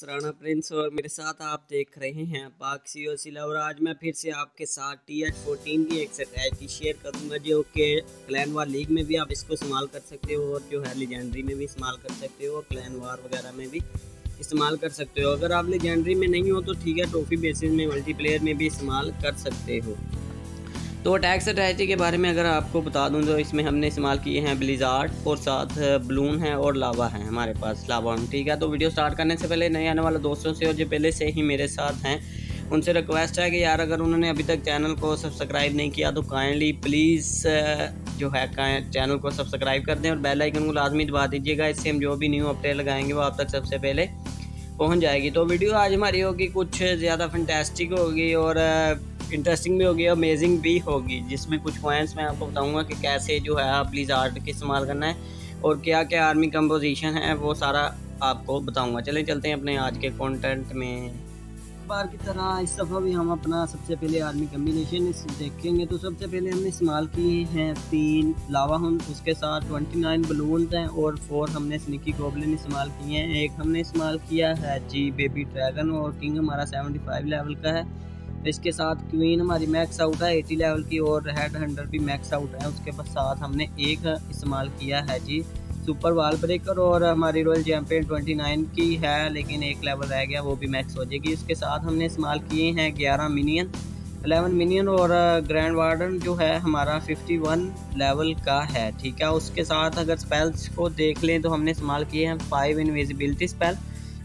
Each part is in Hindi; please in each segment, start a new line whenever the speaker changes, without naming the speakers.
सराना प्रिंस और मेरे साथ आप देख रहे हैं पाक सी ओ सिला। और आज मैं फिर से आपके साथ टी एच फोर्टीन की एक स्ट्रैटी शेयर करूँगा, जो कि क्लैन वार लीग में भी आप इसको इस्तेमाल कर सकते हो और जो है लेजेंडरी में भी इस्तेमाल कर सकते हो और क्लैन वार वगैरह में भी इस्तेमाल कर सकते हो। अगर आप लेजेंडरी में नहीं हो तो ठीक है ट्रॉफी बेसिस में मल्टीप्लेयर में भी इस्तेमाल कर सकते हो। तो अटैक स्ट्रैटी के बारे में अगर आपको बता दूँ तो इसमें हमने इस्तेमाल किए हैं ब्लिजार्ड और साथ बलून है और लावा है हमारे पास लावा ठीक है? तो वीडियो स्टार्ट करने से पहले नए आने वाले दोस्तों से और जो पहले से ही मेरे साथ हैं, उनसे रिक्वेस्ट है कि यार, अगर उन्होंने अभी तक चैनल को सब्सक्राइब नहीं किया तो काइंडली प्लीज़ जो है चैनल को सब्सक्राइब कर दें और बेल आइकन को लाजमी दबा दीजिएगा। इससे हम जो भी न्यू अपडेट लगाएँगे, वो आप तक सबसे पहले पहुँच जाएगी। तो वीडियो आज हमारी होगी कुछ ज़्यादा फंटेस्टिक होगी और इंटरेस्टिंग भी होगी अमेजिंग भी होगी, जिसमें कुछ पॉइंट्स मैं आपको बताऊँगा कि कैसे जो है आप प्लीज़ आर्ट का इस्तेमाल करना है और क्या क्या आर्मी कंपोजिशन है, वो सारा आपको बताऊँगा। चलें, चलते हैं अपने आज के कंटेंट में। बार की तरह इस दफ़ा भी हम अपना सबसे पहले आर्मी कम्बिनेशन देखेंगे। तो सबसे पहले हमने इस्तेमाल किए हैं तीन लावा हम उसके साथ ट्वेंटी नाइन बलून हैं और फोर हमने स्निकी गोबलिन इस्तेमाल किए हैं। एक हमने इस्तेमाल किया है जी बेबी ड्रैगन और किंग हमारा सेवेंटी फाइव लेवल का है। इसके साथ क्वीन हमारी मैक्स आउट है एटी लेवल की और हेड हंड्रेड भी मैक्स आउट है। उसके साथ हमने एक इस्तेमाल किया है जी सुपर वाल ब्रेकर और हमारी रॉयल चैम्पियन 29 की है, लेकिन एक लेवल रह गया, वो भी मैक्स हो जाएगी। इसके साथ हमने इस्तेमाल किए हैं 11 मिनियन 11 मिनियन और ग्रैंड वार्डन जो है हमारा 51 लेवल का है, ठीक है। उसके साथ अगर स्पेल्स को देख लें तो हमने इस्तेमाल किए हैं फाइव इनविजिबिलिटी स्पेल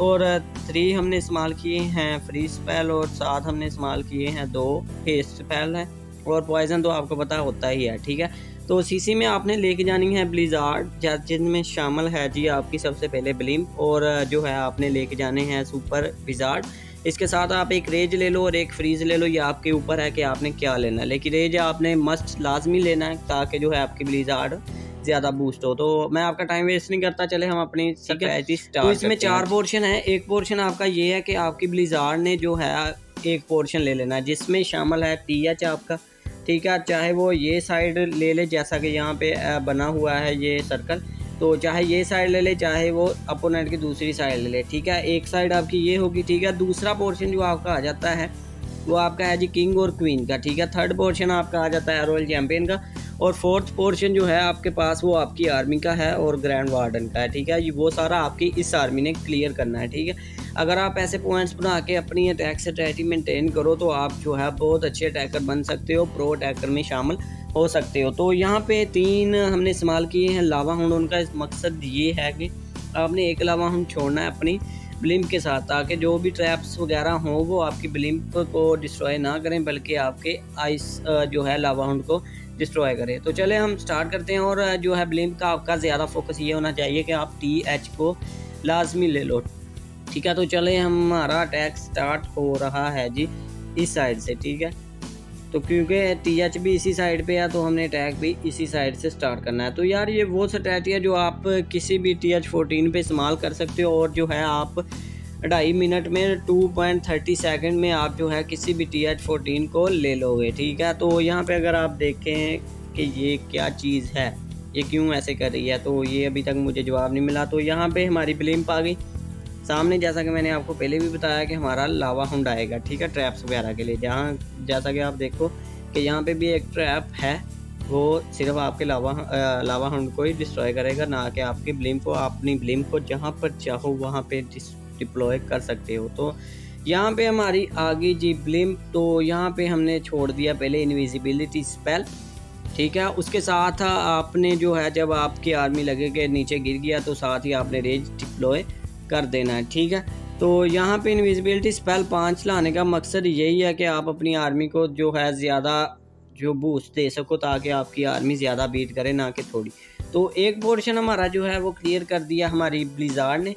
और थ्री हमने इस्तेमाल किए हैं फ्री स्पेल और सात हमने इस्तेमाल किए हैं दो हेस्ट स्पेल है। और पॉइजन तो आपको पता होता ही है, ठीक है? तो सीसी में आपने लेके जानी है ब्लिजार्ड जिनमें शामिल है जी आपकी सबसे पहले ब्लिम और जो है आपने लेके जाने हैं सुपर विजार्ड इसके साथ आप एक रेज ले लो और एक फ्रीज ले लो, ये आपके ऊपर है कि आपने क्या लेना है। लेकिन रेज आपने मस्ट लाजमी लेना है ताकि जो है आपकी ब्लिजार्ड ज़्यादा बूस्ट हो तो मैं आपका टाइम वेस्ट नहीं करता चले हम अपनी तो इसमें चार पोर्शन है। एक पोर्शन आपका ये है कि आपकी ब्लिजार ने जो है एक पोर्शन ले लेना है जिसमें शामिल है टी एच आपका ठीक है चाहे वो ये साइड ले ले जैसा कि यहाँ पे बना हुआ है ये सर्कल तो चाहे ये साइड ले ले चाहे वो अपोनेंट की दूसरी साइड ले ले। ठीक है एक साइड आपकी ये होगी ठीक है। दूसरा पोर्शन जो आपका आ जाता है वो आपका है जी किंग और क्वीन का। ठीक है थर्ड पोर्शन आपका आ जाता है रॉयल चैम्पियन का। और फोर्थ पोर्शन जो है आपके पास वो आपकी आर्मी का है और ग्रैंड वार्डन का है, ठीक है? ये वो सारा आपकी इस आर्मी ने क्लियर करना है, ठीक है? अगर आप ऐसे पॉइंट्स बना के अपनी अटैक स्ट्रैटी मेंटेन करो तो आप जो है बहुत अच्छे अटैकर बन सकते हो, प्रो अटैकर में शामिल हो सकते हो। तो यहाँ पे तीन हमने इस्तेमाल किए हैं लावा हुड उनका मकसद ये है कि आपने एक लावा हुड छोड़ना है अपनी ब्लिम्प के साथ, ताकि जो भी ट्रैप्स वगैरह हों, वो आपकी ब्लिम्प को डिस्ट्रॉय ना करें, बल्कि आपके आइस जो है लावा हुड को डिस्ट्रॉय करे। तो चले हम स्टार्ट करते हैं और, जो है ब्लिम का आपका ज़्यादा फोकस ये होना चाहिए कि आप टी एच को लाजमी ले लो। ठीक है तो चले हमारा अटैक स्टार्ट हो रहा है जी इस साइड से, ठीक है? तो क्योंकि टी एच भी इसी साइड पे है तो हमने अटैक भी इसी साइड से स्टार्ट करना है। तो यार ये वो स्ट्रैटी है जो आप किसी भी टी एच फोर्टीन पर इस्तेमाल कर सकते हो और जो है आप ढाई मिनट में टू पॉइंट थर्टी सेकेंड में आप जो है किसी भी टी एच फोर्टीन को ले लोगे, ठीक है? तो यहाँ पे अगर आप देखें कि ये क्या चीज़ है, ये क्यों ऐसे कर रही है? तो ये अभी तक मुझे जवाब नहीं मिला तो यहाँ पे हमारी ब्लिम्प आ गई। सामने जैसा कि मैंने आपको पहले भी बताया कि हमारा लावा हुंड आएगा ठीक है ट्रैप्स वगैरह के लिए। जहाँ, जैसा कि आप देखो कि यहाँ पे भी एक ट्रैप है, वो सिर्फ़ आपके लावा लावा हुंड को ही डिस्ट्रॉय करेगा, ना कि आपकी ब्लिम को, अपनी ब्लिम को जहाँ पर चाहो वहाँ पे डिप्लॉय कर सकते हो। तो यहाँ पे हमारी आगे जी ब्लिम तो यहाँ पे हमने छोड़ दिया पहले इनविजिबिलिटी स्पेल ठीक है? उसके साथ आपने जो है, जब आपकी आर्मी लगे के नीचे गिर गया तो साथ ही आपने रेंज डिप्लॉय कर देना है, ठीक है? तो यहाँ पे इनविजिबिलिटी स्पेल पाँच लाने का मकसद यही है कि आप अपनी आर्मी को जो है, ज़्यादा जो बूस्ट दे सको, ताकि आपकी आर्मी ज़्यादा बीट करे, ना कि थोड़ी। तो एक पोर्शन हमारा जो है, वो क्लियर कर दिया हमारी ब्लिजार ने।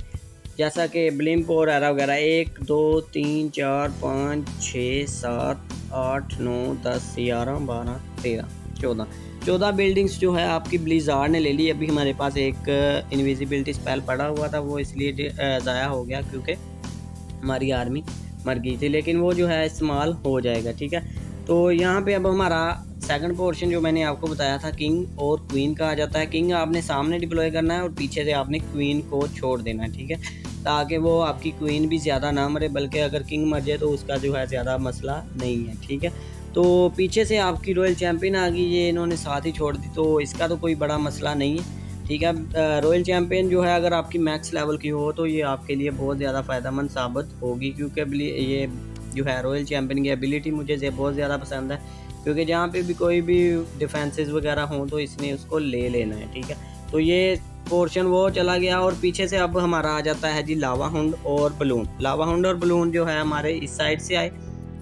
जैसा कि ब्लिम्प और एरा वगैरह, एक, दो, तीन, चार, पाँच, छः, सात, आठ, नौ, दस, ग्यारह, बारह, तेरह, चौदह। चौदह बिल्डिंग्स जो है आपकी ब्लिजार ने ले ली। अभी हमारे पास एक इनविजिबिलिटी स्पेल पड़ा हुआ था, वो इसलिए ज़ाया हो गया क्योंकि हमारी आर्मी मर गई थी, लेकिन वो जो है इस्तेमाल हो जाएगा, ठीक है? तो यहाँ पे अब हमारा सेकंड पोर्शन जो मैंने आपको बताया था किंग और क्वीन का आ जाता है। किंग आपने सामने डिप्लॉय करना है और पीछे से आपने क्वीन को छोड़ देना है, ठीक है? ताकि वो आपकी क्वीन भी ज़्यादा ना मरे, बल्कि अगर किंग मर जाए तो उसका जो है ज़्यादा मसला नहीं है, ठीक है? तो पीछे से आपकी रॉयल चैम्पियन आ गई, ये इन्होंने साथ ही छोड़ दी तो इसका तो कोई बड़ा मसला नहीं है, ठीक है? रॉयल चैम्पियन जो है, अगर आपकी मैक्स लेवल की हो तो ये आपके लिए बहुत ज़्यादा फ़ायदा साबित होगी, क्योंकि ये जो है रॉयल चैम्पियन की एबिलिटी मुझे बहुत ज़्यादा पसंद है, क्योंकि जहाँ पे भी कोई भी डिफेंसेस वगैरह हों तो इसने उसको ले लेना है, ठीक है? तो ये पोर्शन वो चला गया और पीछे से अब हमारा आ जाता है जी लावा हुंड और बलून। लावा हुंड और बलून जो है हमारे इस साइड से आए,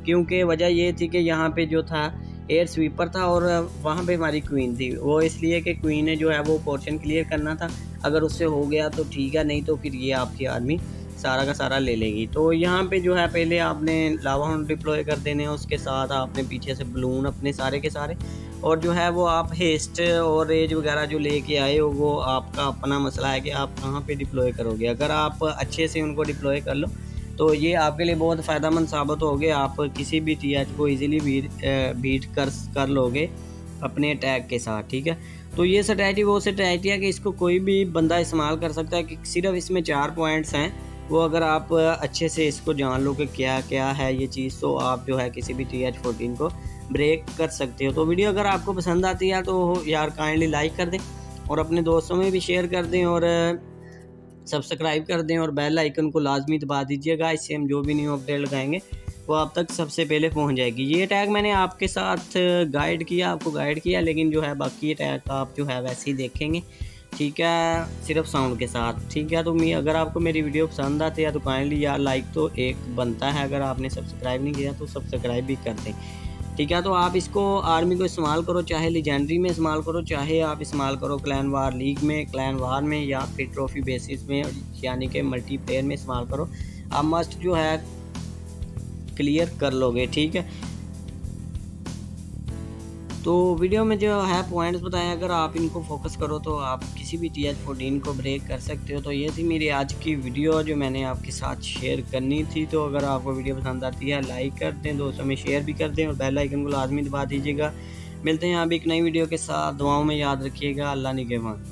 क्योंकि वजह ये थी कि यहाँ पे जो था एयर स्वीपर था और वहाँ पे हमारी क्वीन थी। वो इसलिए कि क्वीन ने जो है वो पोर्शन क्लियर करना था। अगर उससे हो गया तो ठीक है, नहीं तो फिर ये आपकी आर्मी सारा का सारा ले लेगी। तो यहाँ पे जो है पहले आपने लावा हुंड डिप्लॉय कर देने, उसके साथ आपने पीछे से बलून अपने सारे के सारे और जो है वो आप हेस्ट और रेज वगैरह जो लेके आए हो, वो आपका अपना मसला है कि आप कहाँ पे डिप्लॉय करोगे। अगर आप अच्छे से उनको डिप्लॉय कर लो तो ये आपके लिए बहुत फ़ायदा साबित होगे। आप किसी भी टीएच को ईज़िली बीट बीट कर कर लोगे अपने अटैक के साथ, ठीक है? तो ये स्ट्रैटी वो स्ट्रैटी है कि इसको कोई भी बंदा इस्तेमाल कर सकता है कि सिर्फ़ इसमें चार पॉइंट्स हैं। वो अगर आप अच्छे से इसको जान लो कि क्या क्या है ये चीज़ तो आप जो है किसी भी टी एच फोर्टीन को ब्रेक कर सकते हो। तो वीडियो अगर आपको पसंद आती है तो यार काइंडली लाइक कर दें और अपने दोस्तों में भी शेयर कर दें और सब्सक्राइब कर दें और बेल आइकन को लाजमी दबा दीजिएगा इससे हम जो भी न्यू अपडेट लगाएँगे, वो आप तक सबसे पहले पहुँच जाएगी। ये टैग मैंने आपके साथ गाइड किया, आपको गाइड किया, लेकिन जो है बाकी टैग आप जो है वैसे ही देखेंगे। ठीक है, सिर्फ़ साउंड के साथ। ठीक है तो मैं, अगर आपको मेरी वीडियो पसंद आती है तो काइंडली यार लाइक तो एक बनता है। अगर आपने सब्सक्राइब नहीं किया तो सब्सक्राइब भी कर दें। ठीक है तो आप इसको आर्मी को इस्तेमाल करो, चाहे लिजेंड्री में इस्तेमाल करो, चाहे आप इस्तेमाल करो क्लैन वार लीग में क्लैन वार में, या फिर ट्रॉफी बेसिस में, यानी कि मल्टीप्लेयर में इस्तेमाल करो। आप मस्ट जो है क्लियर कर लोगे, ठीक है? तो वीडियो में जो है पॉइंट्स बताएँ, अगर आप इनको फोकस करो तो आप किसी भी टी एच फोर्टीन को ब्रेक कर सकते हो। तो ये थी मेरी आज की वीडियो जो मैंने आपके साथ शेयर करनी थी। तो अगर आपको वीडियो पसंद आती है लाइक कर दें, दोस्तों में शेयर भी कर दें और बेल आइकन को लाजमी दबा दीजिएगा। मिलते हैं आप एक नई वीडियो के साथ। दुआओं में याद रखिएगा। अल्लाह निगेमान